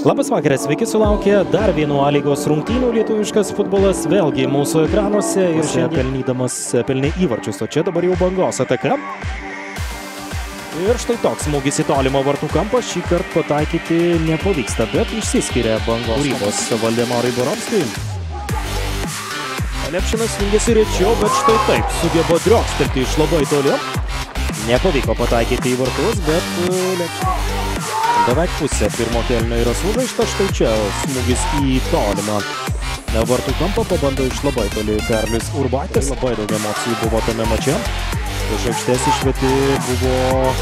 Labas vakaras, sveiki sulaukė dar vieno A lygos rungtynių lietuviškas futbolas, vėlgi mūsų ekranuose ir šiandien pelnydamas pelnė įvarčius, o čia dabar jau bangos ataka. Ir štai toks smūgis į tolimą vartų kampą, šį kartą pataikyti nepavyksta, bet išsiskiria bangos kūrybos Valdemarui Borovskijui. Lepšinas jungiasi rečiau, bet štai taip, sugeba driokstelti iš labai toli. Nepavyko pataikyti į vartus, bet Lepšinas Beveik pusė pirmo kelnio yra sužaista, štai čia smūgis į tolimą. Vartų kampą pabando iš labai toli Karlis Urbaitis. Labai daug emocijų buvo tame mače. Iš aikštės išveti buvo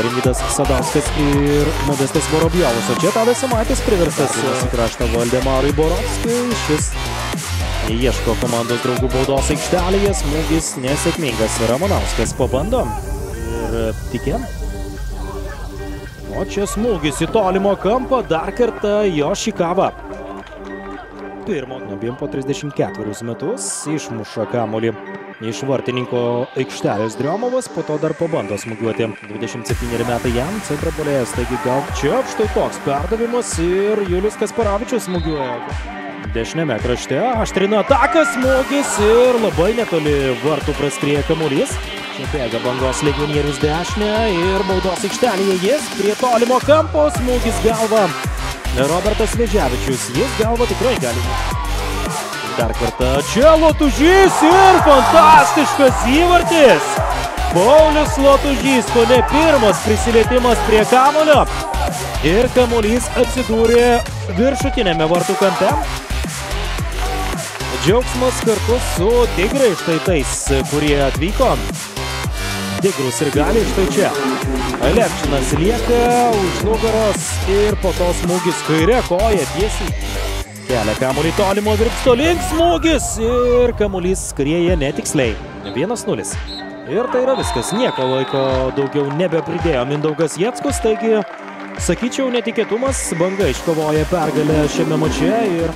Rimidas Sadauskas ir Modestas Vorobjovas. O čia Tadas Samaitis priverstas į kraštą Valdemarui Borovskijui. Šis ieško komandos draugų baudos aikštelėje. Smūgis nesėkmingas. Ramanauskas pabando. Ir tikėm. O čia smūgis į tolimo kampą, dar kartą Jošikava. Pirmo, abiem po 34 metus, išmuša kamolį iš vartininko aikštelės Driomovas, po to dar pabando smūgiuoti. 27 metai jam, centro polėjas, taigi gal čia štai toks perdavimas ir Julius Kasparavičius smūgiuoja. Dešinėme krašte aštrina atakas, smūgis ir labai netoli vartų praskrieja kamuolys. Čia bėga bangos legionierius dešinę ir baudos aikštelėje jis prie tolimo kampo smūgis galva. Robertas Veževičius, jis galva tikrai gali. Dar kartą čia Lotužys ir fantastiškas įvartis. Paulius Lotužys, ko ne pirmas prisilietimas prie kamulio. Ir kamuolys atsidūrė viršutinėme vartų kampe. Džiaugsmas kartu su tigrai štai tais, kurie atvyko Tigrus ir gali štai čia. Lepčinas lieka už nugaros ir po to smūgis kairė koja tiesiai. Kelia kamuolį tolimo virpsto link smūgis ir kamuolys skrieja netiksliai. 1-0. Ir tai yra viskas. Nieko laiko daugiau nebepridėjo Mindaugas Jetskus, taigi sakyčiau netikėtumas. Banga iškovoja pergalę šiame mače ir